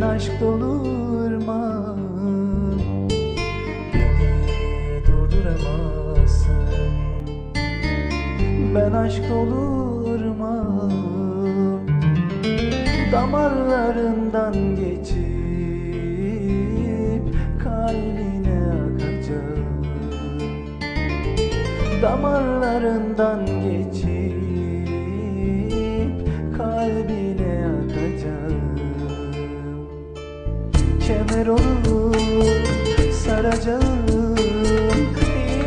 Ben aşk dolu ırmağım Beni durduramazsın. Ben aşk dolu Damarlarından geçip kalbine akacağım Damarlarından geçip Kemer olur saracağım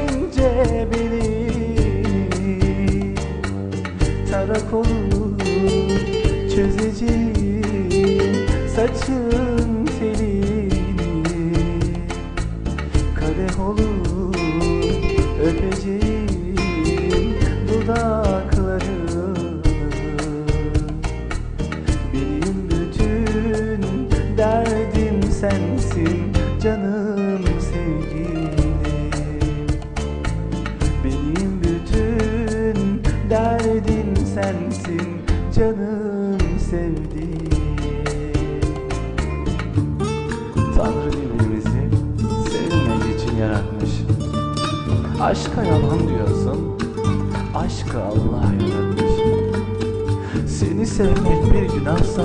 ince beni Tarak olur çözeceğim saçın derdim sensin canım sevgilim? Benim bütün derdim sensin canım sevdiğim. Tanrı birbirimizi sevmek için yaratmış. Aşka yalan diyorsun Aşkı Allah yaratmış. Seni sevmek bir günahsa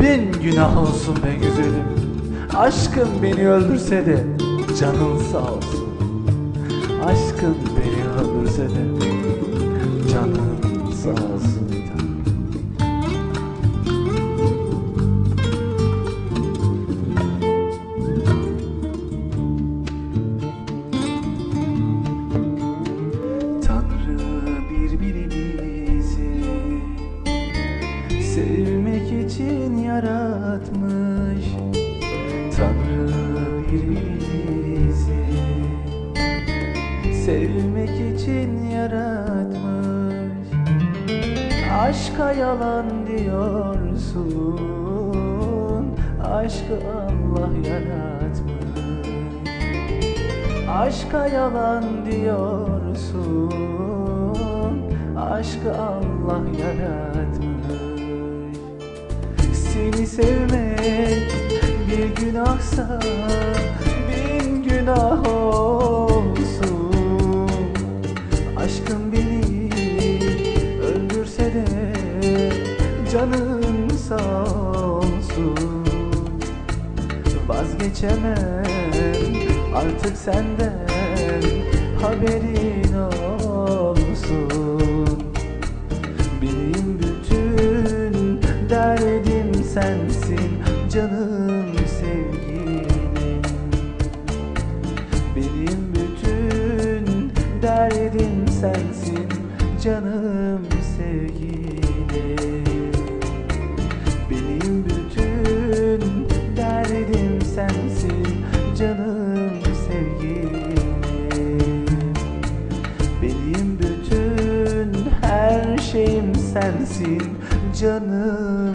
Bin günah olsun be güzelim Aşkın beni öldürse de Canın sağ olsun. Aşkın beni öldürse de Canın sağ olsun. Tanrı birbirimizi sevmek birbirimizi sevmek için yaratmış. Aşka yalan diyorsun Aşkı Allah yaratmış. Aşka yalan diyorsun Aşkı Allah yaratmış. Seni sevmek bir günahsa Bin günah olsun. Aşkın beni öldürse de Canın sağ olsun. Vazgeçemem artık senden haberin olsun derdim sensin canım sevgilim. Benim bütün derdim sensin canım sevgilim. Benim bütün her şeyim sensin canım